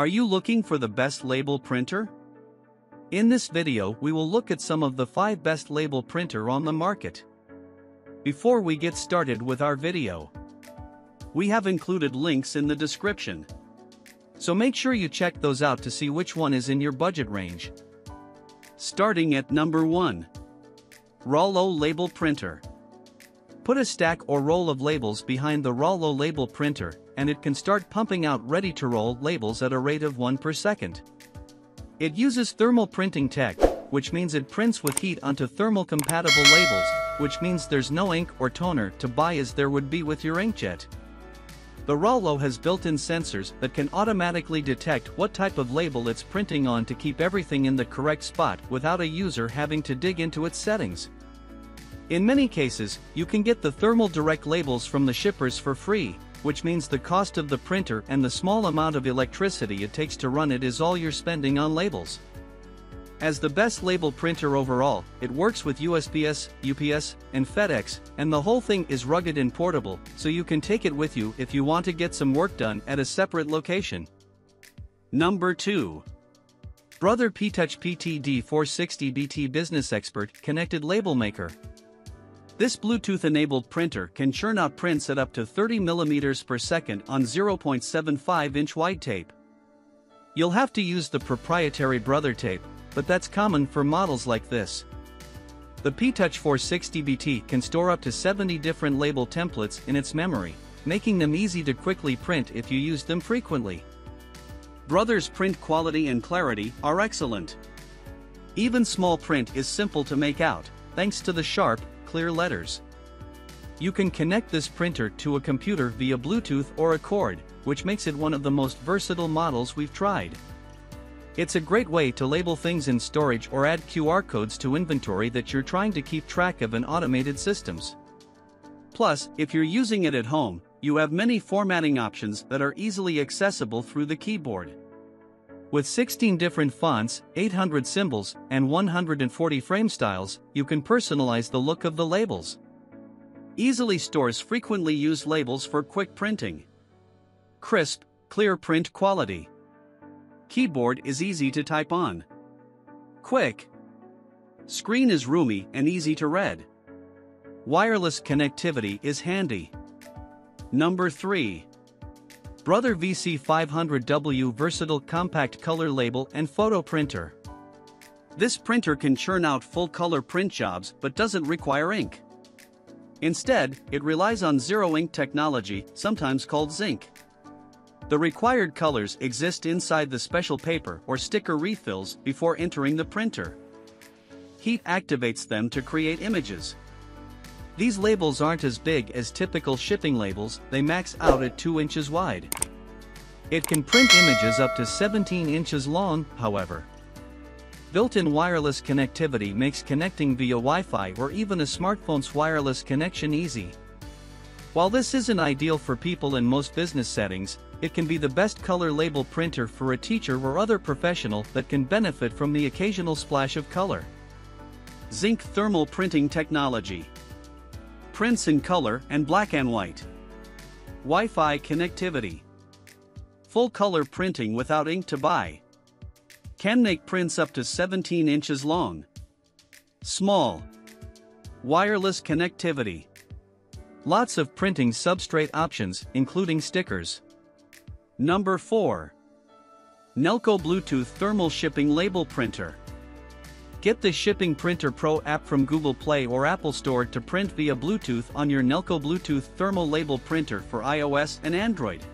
Are you looking for the best label printer? In this video we will look at some of the 5 best label printer on the market. Before we get started with our video, we have included links in the description. So make sure you check those out to see which one is in your budget range. Starting at number 1. Rollo Label Printer. Put a stack or roll of labels behind the Rollo label printer, and it can start pumping out ready-to-roll labels at a rate of 1 per second. It uses thermal printing tech, which means it prints with heat onto thermal-compatible labels, which means there's no ink or toner to buy as there would be with your inkjet. The Rollo has built-in sensors that can automatically detect what type of label it's printing on to keep everything in the correct spot without a user having to dig into its settings. In many cases, you can get the thermal direct labels from the shippers for free, which means the cost of the printer and the small amount of electricity it takes to run it is all you're spending on labels. As the best label printer overall, it works with USPS, UPS, and FedEx, and the whole thing is rugged and portable, so you can take it with you if you want to get some work done at a separate location. Number 2. Brother P-Touch PTD 460 BT Business Expert Connected Label Maker. This Bluetooth-enabled printer can churn out prints at up to 30 mm per second on 0.75-inch wide tape. You'll have to use the proprietary Brother tape, but that's common for models like this. The P-Touch 460 BT can store up to 70 different label templates in its memory, making them easy to quickly print if you use them frequently. Brother's print quality and clarity are excellent. Even small print is simple to make out, thanks to the sharp, clear letters. You can connect this printer to a computer via Bluetooth or a cord, which makes it one of the most versatile models we've tried. It's a great way to label things in storage or add QR codes to inventory that you're trying to keep track of in automated systems. Plus, if you're using it at home, you have many formatting options that are easily accessible through the keyboard. With 16 different fonts, 800 symbols, and 140 frame styles, you can personalize the look of the labels. Easily stores frequently used labels for quick printing. Crisp, clear print quality. Keyboard is easy to type on. Quick. Screen is roomy and easy to read. Wireless connectivity is handy. Number 3. Brother VC500W Versatile Compact Color Label and Photo Printer. This printer can churn out full color print jobs but doesn't require ink. Instead, it relies on zero ink technology, sometimes called ZINK. The required colors exist inside the special paper or sticker refills before entering the printer. Heat activates them to create images. These labels aren't as big as typical shipping labels, they max out at 2 inches wide. It can print images up to 17 inches long, however. Built-in wireless connectivity makes connecting via Wi-Fi or even a smartphone's wireless connection easy. While this isn't ideal for people in most business settings, it can be the best color label printer for a teacher or other professional that can benefit from the occasional splash of color. ZINK Thermal Printing Technology Prints in color and black and white. Wi-Fi connectivity. Full color printing without ink to buy. Can make prints up to 17 inches long. Small. Wireless connectivity. Lots of printing substrate options, including stickers. Number 4. Nelko Bluetooth Thermal Shipping Label Printer. Get the Shipping Printer Pro app from Google Play or Apple Store to print via Bluetooth on your Nelko Bluetooth Thermal Label Printer for iOS and Android.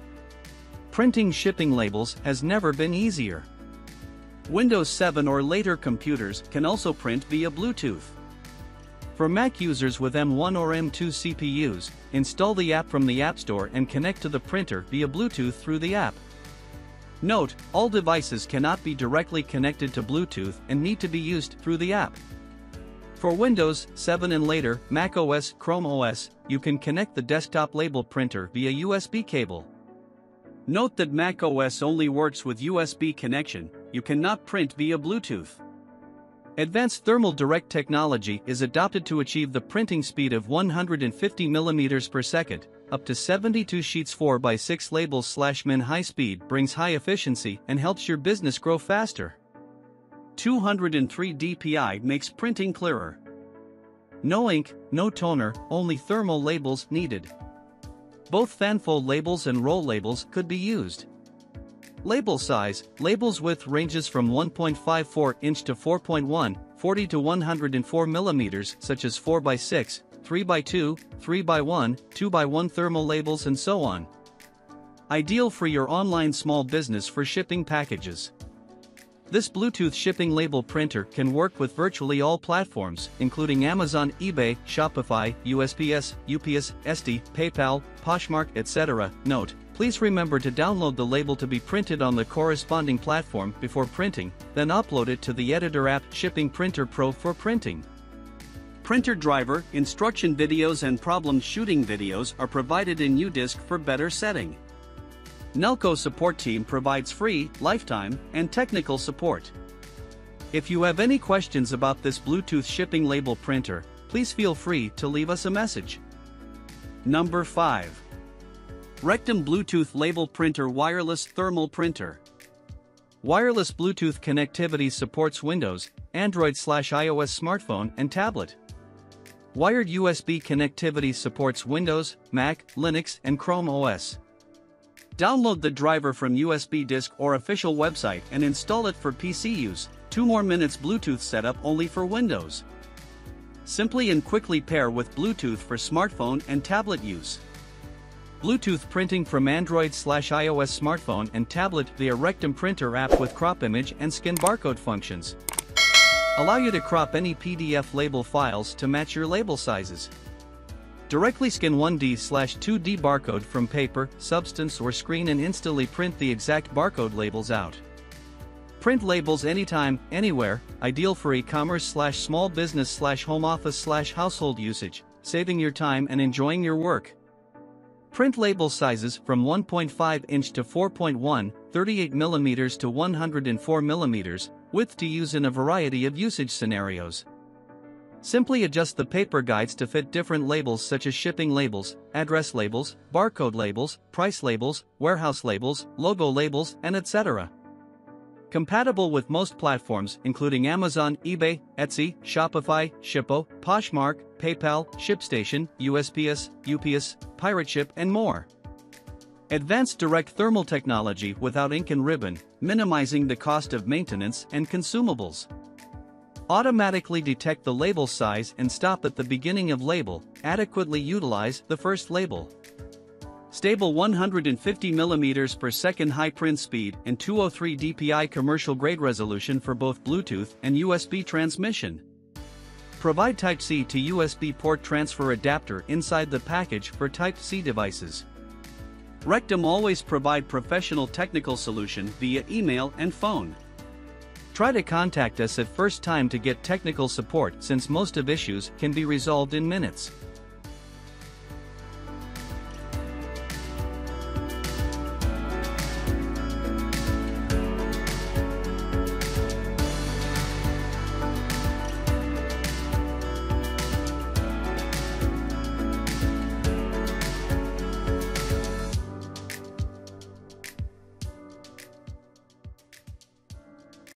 Printing shipping labels has never been easier. Windows 7 or later computers can also print via Bluetooth. For Mac users with M1 or M2 CPUs, install the app from the App Store and connect to the printer via Bluetooth through the app. Note, all devices cannot be directly connected to Bluetooth and need to be used through the app. For Windows 7 and later, Mac OS, Chrome OS, you can connect the desktop label printer via USB cable. Note that Mac OS only works with USB connection, you cannot print via Bluetooth. Advanced thermal direct technology is adopted to achieve the printing speed of 150 mm per second, up to 72 sheets 4x6 labels slash min high speed brings high efficiency and helps your business grow faster. 203 dpi makes printing clearer. No ink, no toner, only thermal labels needed. Both fanfold labels and roll labels could be used. Label size, labels width ranges from 1.54 inch to 4.1, 40 to 104 millimeters such as 4x6, 3x2, 3x1, 2x1 thermal labels and so on. Ideal for your online small business for shipping packages. This Bluetooth shipping label printer can work with virtually all platforms, including Amazon, eBay, Shopify, USPS, UPS, Etsy, PayPal, Poshmark, etc. Note, please remember to download the label to be printed on the corresponding platform before printing, then upload it to the editor app Shipping Printer Pro for printing. Printer driver, instruction videos and problem shooting videos are provided in UDisk for better setting. Nelko support team provides free, lifetime, and technical support. If you have any questions about this Bluetooth shipping label printer, please feel free to leave us a message. Number 5. Rectum Bluetooth Label Printer Wireless Thermal Printer. Wireless Bluetooth connectivity supports Windows, Android slash iOS smartphone and tablet. Wired USB connectivity supports Windows, Mac, Linux, and Chrome OS. Download the driver from USB disk or official website and install it for PC use. 2 more minutes Bluetooth setup only for Windows. Simply and quickly pair with Bluetooth for smartphone and tablet use. Bluetooth printing from Android slash iOS smartphone and tablet via Rectum printer app with crop image and scan barcode functions. Allow you to crop any PDF label files to match your label sizes. Directly scan 1D slash 2D barcode from paper, substance or screen and instantly print the exact barcode labels out. Print labels anytime, anywhere, ideal for e-commerce slash small business slash home office slash household usage, saving your time and enjoying your work. Print label sizes from 1.5 inch to 4.1, 38 mm to 104 mm, width to use in a variety of usage scenarios. Simply adjust the paper guides to fit different labels such as shipping labels, address labels, barcode labels, price labels, warehouse labels, logo labels, and etc. Compatible with most platforms including Amazon, eBay, Etsy, Shopify, Shippo, Poshmark, PayPal, ShipStation, USPS, UPS, PirateShip, and more. Advanced direct thermal technology without ink and ribbon, minimizing the cost of maintenance and consumables. Automatically detect the label size and stop at the beginning of label, adequately utilize the first label. Stable 150 mm per second high print speed and 203 dpi commercial grade resolution for both Bluetooth and USB transmission. Provide Type-C to USB port transfer adapter inside the package for Type-C devices. Rectum always provide professional technical solution via email and phone. Try to contact us at first time to get technical support since most of issues can be resolved in minutes.